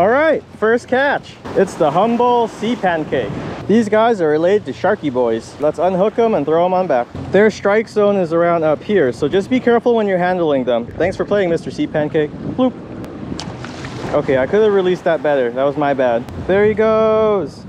All right, first catch. It's the Humble Sea Pancake. These guys are related to Sharky Boys. Let's unhook them and throw them on back. Their strike zone is around up here, so just be careful when you're handling them. Thanks for playing, Mr. Sea Pancake. Bloop. Okay, I could have released that better. That was my bad. There he goes.